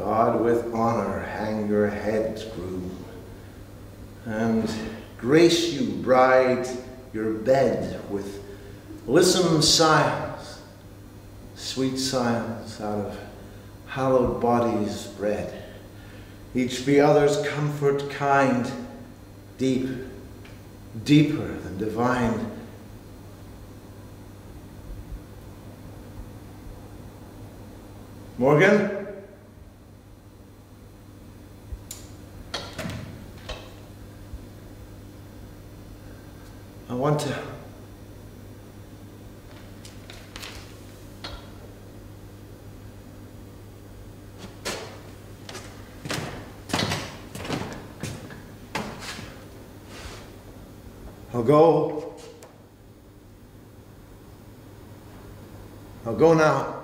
God with honor hang your heads, groom, and grace you, bride, your bed with listen sighs, sweet sighs out of hallowed bodies bred. Each be other's comfort kind, deep, deeper than divine. Morgan? I want to. I'll go. I'll go now.